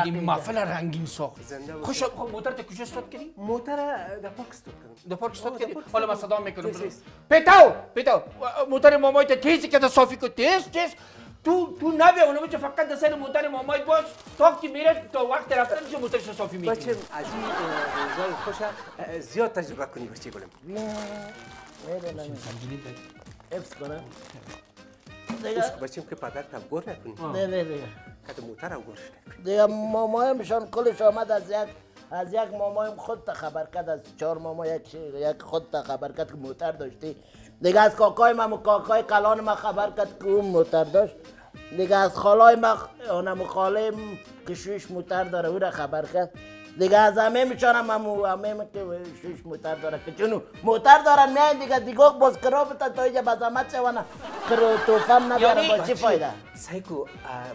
اینمی محفل رنگین ساخت. خوش خب موتر تو کجا استاد کردی موتر در پاک استاد کردم در پارک استاد کردی پارک حالا من استاد صدا. می‌کنم. پیتاو پیتاو موتر مامایت تیزی که صافی کو تیز تیز تو تو نبیا اونم چه فقط در سر موتر مامایت باش تا که میره تا وقت رفتن چه موترش صافی می‌کنی بچه از این روزای خوش زیاد تجربه کنی بچه گلم حفظ کنم خوش دیگه بچیم که پدر تم گور نکنی نه نه دیگه کد موتر گورش نکنی دیگه مامایمشان کلش آمد از یک از یک مامایم خود تا خبر کرد از چهار ماما یک یک خود تا خبر کرد که موتر داشتی. دیگه از کاکای من و کاکای کلان من خبر کرد که اون موتر داشت. دیگه از خالای من اونم خاله که شویش موتر داره او را خبر کرد. دیگه از همه میشانم همو همه که شش موتر داره. که چونو موتر دارن میاین دیگه دیگه باز کرافتا تا اینجا باز همت شوانا کرو توفم نداره با چی فایده؟ سایکو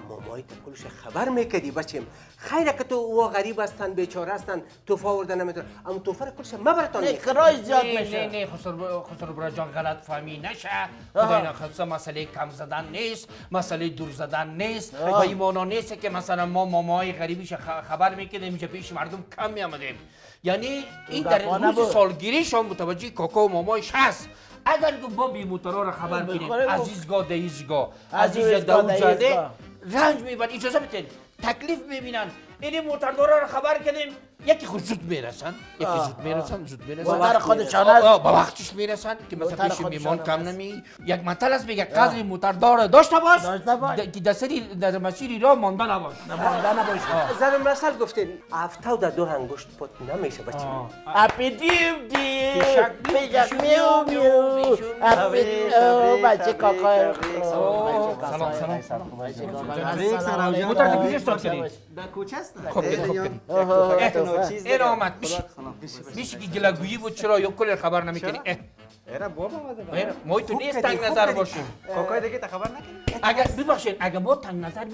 مامای تا کلش خبر می‌کردی بچیم خیره که تو او غریب هستن بیچاره هستن توفا ورده نمیتون اما توفا رو کلش مبرتان نه کرایش زیاد نه نه میشه. نه خسرو برا جان غلط فهمی نشه. خدای نخواسته مسئله کم زدن نیست مسئله دور زدن نیست. و این مانا نیست که مثلا ما مامای غریبیش خبر می‌کنیم میشه پیش مردم کم میامدیم یعنی این در روز. سالگیری شما متوجه کاکا و مامایش هست. اگر که با بی موتورا رو خبر کنیم بخوره با- عزیزگاه دهیزگاه عزیز داود زاده. رنج می‌برن اجازه بدین تکلیف می‌بینن. این موتردارا رو خبر کنیم. یکی خود زود می‌رسن یکی آه، زود می‌رسن زود می‌رسن. موتر خودشان آه، است با وقتش می‌رسن که مثلا پیش میمان کم. نمی. یک مطل است میگه قدر موتر داره. داشته باش داشته باش. که در سری در مسیری راه مانده نباش. نمانده نباشه زن مسئل گفتین هفته و در دو انگشت پت نمیشه بچه. اپی دیو. دیو پیشک میو، میو. اپی بچه تبریک، سلام، سلام، سلام. موتر تو پیش استاد کنی در کوچه است؟ خب خب این آمد میشه که گلگویی بود چرا یا کل خبر نمی‌کنی؟ اه، ایرا بابا آمده ما تو نیست تنگ نظر. باشیم کاکای دیگه تا خبر نکنی. اگر ببخشید اگر ما تنگ نظر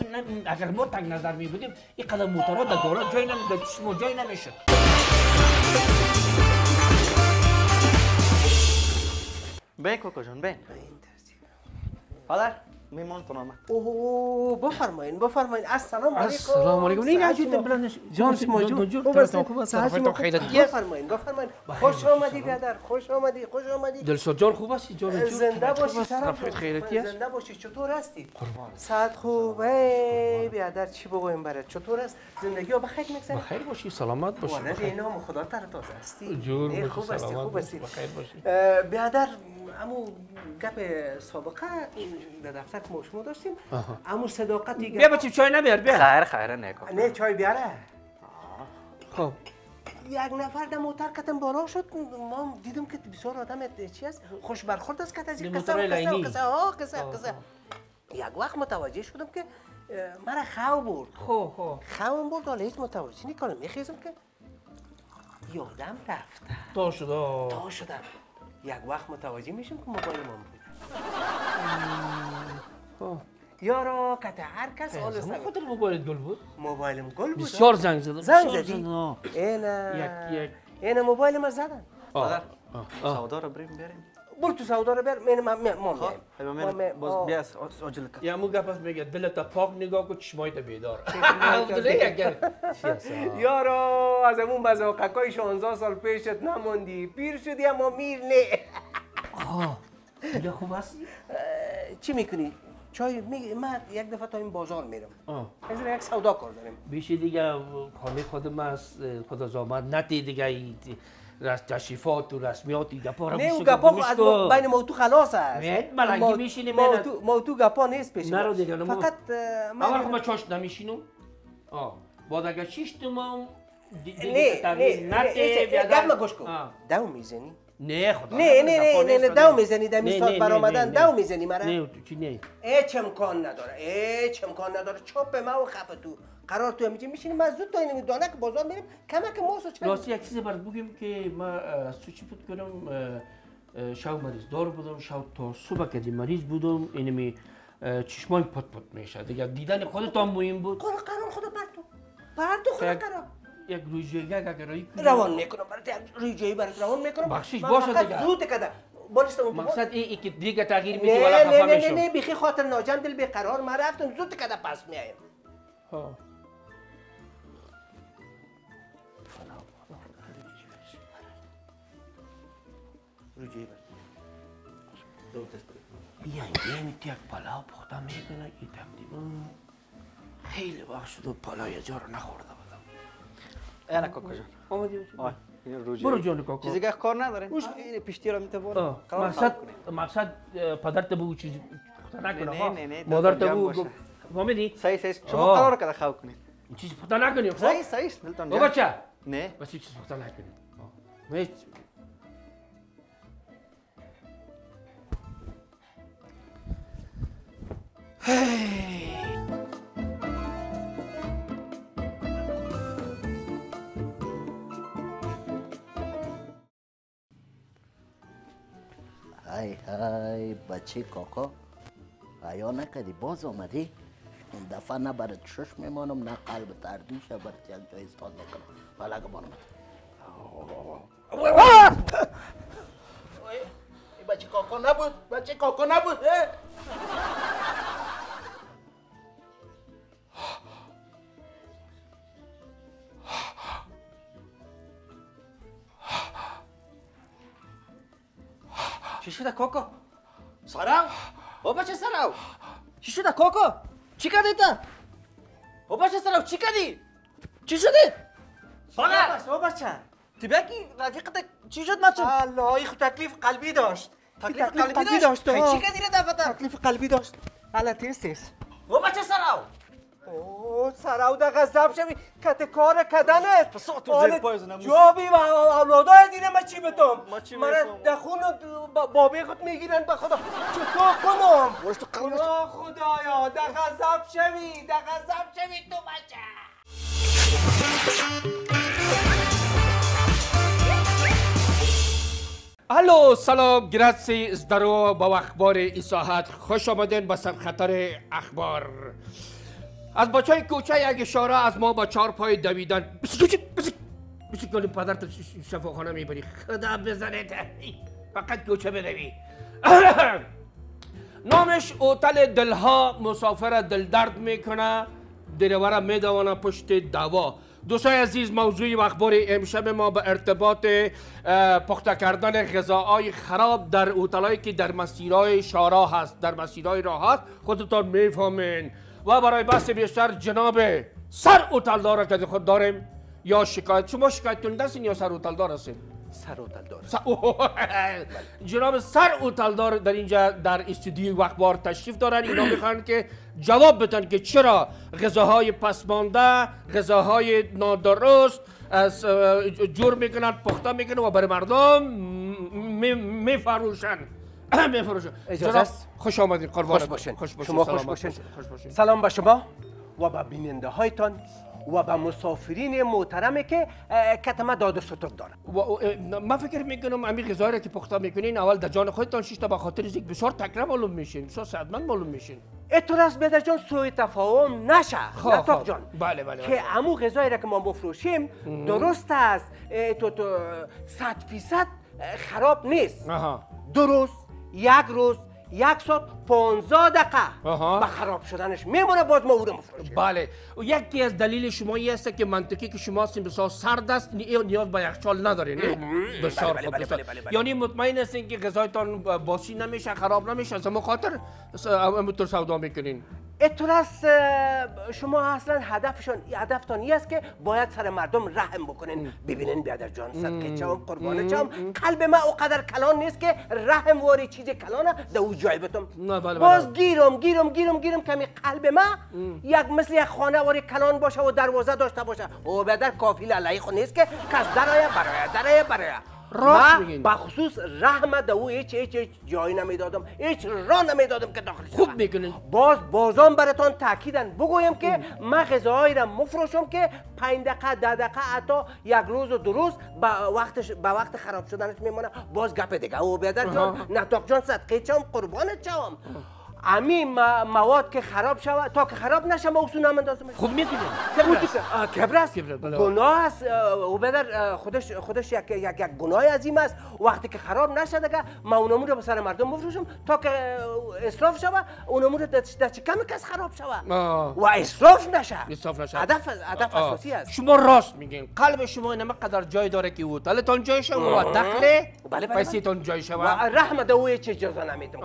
اگر ما تنگ نظر می بودیم این قدم موتورا در گارا جای نمی در چشم جای نمی‌شد. بین کوکو جان بین. پدر میمانتون آمد اوه بفرمایین بفرمایین. السلام علیکم. السلام علیکم. ساعت عجیب شما- بلندش. جان؟ خوب است ساعت شما تو خیرت خوب؟ بفرمایین بفرمایین. خوش آمدی بیادر خوش آمدی خوش آمدی. دلشاد جان خوب است جان جون. زنده باشی طرف خیرتی است زنده باشی. چطور هستی؟ ساعت خوب ای بیادر چی بگویم برات؟ چطور است زندگی ها بخیر میگذره؟ بخیر باشی سلامت باشی. خدا تر تازه هستی. جور خوب هستی خوب هستی. بخیر باشی. اه، بیادر امو گپ سابقه این در دفتر که ما شما داشتیم. امو صداقتی بیا بچه چای نبیر بیا. خیر خیر نیکو نه چای بیاره. خب. یک نفر در موتر کتم بالا شد. ما دیدم که بسیار آدم چی است. خوش برخورد است که از این قصه و قصه و. قصه. قصه یک وقت متوجه شدم که مرا خو برد. خب خب خوام برد حالا هیچ متوجه نکنم میخیزم که یادم رفته تا شده تا شدم. یک وقت متوجه میشم که موبایل من بود خب. یارو کت هر کس حال است خاطر موبایل گل بود؟ موبایلم گل بود. بسیار زنگ زدم زنگ زدی؟ آه. اینا. یک- یک. اینا موبایل ما زدن. پدر آه. سودا رو بریم بریم. برو تو سودا رو بر من ما ما میایم. ما من باز آه. بیا عجل کن یا مو گپ است میگه دلت پاک نگاه کن چشمایت بیدار یارو از همون مزاقکای 16 سال پیشت نموندی پیر شدی اما میر نه دیگه خوب است چی می‌کنی چای می... من یک دفعه تا این بازار میرم آه. از یک سودا کار داریم بیشی دیگه خانه خودم است خود از آمد نتی دیگه رس تشریفات و رسمیات دیگه پارا نه اون گپا از ما- بین ما تو خلاص است ملنگی ما- میشینی ما تو- ما تو گپا نیست پیش نه ما. رو دیگه، ما- فقط من اول خب چاش نمیشینم آه بعد اگر شیش تومن دی- دیگه نه نه نته. گپ گوش کن. دو می‌زنی نه خدا نه نه نه نه دو می‌زنی در نه، میساد نه، بر نه، آمدن نه، نه. دو می‌زنی مرا نه چی نه هیچ امکان نداره هیچ امکان نداره چوب ما و خپ تو قرار تو میگی میشینیم از زود تا این دانه که بازار میریم. کمک موسو چند راستی یک چیزی برات بگم که ما از تو چی بود کنم شب مریض دار بودم شب تا صبح که مریض بودم. اینمی چشمای پت پت میشه دیگه دیدن خودتان مهم بود. قرار قرار خدا پرتو. پرتو خدا یک- قرار. یک روز یک اگرایی روان می‌کنم. برات یک ریجایی برات روان می‌کنم. بخشش باشه دیگه. زود کده مقصد این ای که دیگه تغییر میدی نه ولا نه خفه نه نه میشم. نه. بیخی خاطر ناجم دل بیقرار ما رفتم زود کده پس میایم ها. بیاین یک پلاو پخته می‌کنه این تقریبا خیلی وقت شده پلاو جا رو نخورده بودم اینا کوکو جان آمدی آه این روجی برو جان کاکا چیزی که کار نداره این پیشتی رو می‌توان آه، مقصد مقصد پدرت بگو چیزی پخته نکنه نه، ها. نه، نه، مادرت بگو. فهمیدی صحیح صحیح شما. قرار کرده خو کنید چیزی پخته نکنی خب صحیح صحیح دلتان او جمع. بچه نه بس چیز پخته نکنی. هی، های بچه کاکا. حیا نکدی باز آمدی؟ این دفعه نه برای چشم میمانم نه قلب تردیش برای یک جای استاد می‌کنم بلگه بانم بچه کاکا نبود بچه کاکا نبود. چی شده کاکا؟ سارا؟ او بچه سارا؟ چی شده کاکا؟ چی کردی تا؟ او بچه سارا چی کردی؟ چی شده؟ سارا؟ او بچه تبکی رفیقت چی شد مچو؟ الله خود تکلیف قلبی داشت تکلیف قلبی داشت؟ چی کردی رو دفتا؟ تکلیف قلبی داشت حالا تیستیست او بچه سارا؟ او سراو ده غضب شوی. کت کار کدنت. فساد تو زیر پای زنم. جابی و اولادای دیره ما چی بتم ما چی می‌رسم؟ دخون بابی خود می‌گیرن به خدا. چطور کنم؟ ورش تو قلبش یا خدایا ده غضب شوی ده غضب شوی تو بچه. الو سلام گراسی ازدارو با اخبار ای ساعت خوش آمدین به سرخطر اخبار. از بچه های کوچه یک اشاره از ما با چهار پای دویدن. بسیک کنیم پدر تو شفاخانه می‌بری. خدا بزنه فقط کوچه بدوی نامش اوتل دلها مسافر دل درد می‌کنه. درواره میدوانه پشت دوا. دوستای عزیز موضوع و اخبار امشب ما به ارتباط پخته کردن غذاهای خراب در اوتلایی که در مسیرهای شارا هست در مسیرهای راه هست. خودتان می‌فهمین. و برای بحث بیشتر جناب سر اوتل داره که خود داریم یا شکایت شما شکایت کننده هستین یا سر اوتل دار هستین؟ سر س- اوه، جناب سر اوتلدار در اینجا در استودیوی اخبار تشریف دارن. اینا می‌خوان که جواب بدن که چرا غذاهای پسمانده غذاهای نادرست از جور می‌کنن پخته می‌کنن و برای مردم می- میفروشن. میفروشن. اجازه جناب، است؟ خوش آمدید قربان خوش باشین. خوش باشین. شما خوش باشین. سلام به شما و به بیننده هایتان و به مسافرین محترمی که کتمه داد و ستر دارن و- من فکر می‌کنم امی غذایی را که پخته می‌کنین اول در جان خودتان شش تا به خاطر از یک بسیار تکرار معلوم میشین. بسیار صحتمند معلوم میشین. است بیدر جان سوی تفاهم نشه. خواه، نتاق خواه. جان. بله، بله، که بله. امو غذایی را که ما بفروشیم درست است. تو تو صد فیصد خراب نیست. درست. یک روز یک ساعت 15 دقیقه آها. به خراب شدنش میمونه باز ما او رو مفروشیم بله یکی از دلیل شما این است که منطقی که شما هستین بسیار سرد است نی- نیاز به یخچال ندارین؟ بسیار بله، خوب بله،. بله، بله، بله. یعنی مطمئن هستین که غذایتان باسی نمیشه خراب نمیشه از خاطر همونطور سودا می‌کنین اه، شما اصلا هدفشان هدفتان این است که باید سر مردم رحم بکنین. ببینین بیادر جان صدقه چم قربان چم قلب ما اوقدر کلان نیست که رحم واری چیز کلانه. در او جای بتم. نه، بله، باز بله. گیرم گیرم گیرم گیرم کمی قلب ما یک مثل یک خانه واری کلان باشه و دروازه داشته باشه. او بیادر کافی علیه خود نیست که کس درایه برایه درایه برایه راست میگین. بخصوص رحم در او هیچ هیچ هیچ جایی نمی‌دادم. هیچ راه نمی‌دادم که داخل خوب. می‌کنین باز بازم براتان تاکیدن بگویم که من غذاهایی را مفروشم که پنج دقیقه ده دقیقه حتی یک روز و دو روز به وقتش به وقت خراب شدنش میمونه. باز گپ دیگه. او بیادر جان. نتاق جان صدقه چم قربانت چم. امی مواد که خراب شود تا که خراب نشه ما اصول نمندازم خوب می‌کنین کبر است. بله. گناه است. او بدر خودش خودش یک یک یک گناه عظیم است. وقتی که خراب نشه دیگه ما اونمون رو به سر مردم بفروشم تا که اسراف شود اونمون رو در- چه کم کس خراب شود. آه. و اسراف نشه. اصاف نشه. هدف هدف. اساسی است. شما راست میگین. قلب شما اینم قدر جای داره که اوتلتان جای شد و دخل بله، بله. پیسیتان جای و شود رحم دوی چه اجازه نمیدم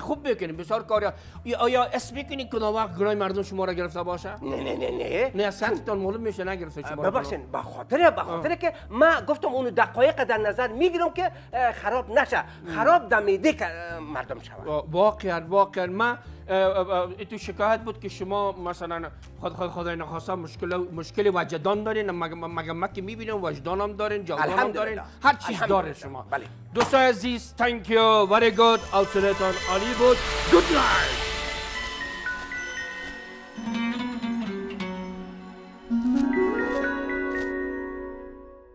خوب می‌کنین بسیار کاری؟ یا- آیا اسم می‌کنین که وقت گناه مردم شما را گرفته باشه؟ نه نه نه نه. نه از سطحتان معلوم میشه نگرفته شما را ببخشین به خاطر به خاطر که ما گفتم اونو دقایق در نظر می‌گیرم که خراب نشه. خراب دمیده که مردم شود. وا- واقعا واقعا. ما تو شکایت بود که شما مثلا خود خود خدای نخواسته مشکل مشکل وجدان دارین مگه مگه که می‌بینیم وجدانم دارین جوانم الحمدلله. دارین هر چیز. داره شما بله. دوستای عزیز تانک یو وری گود حوصلتان عالی بود گود نایت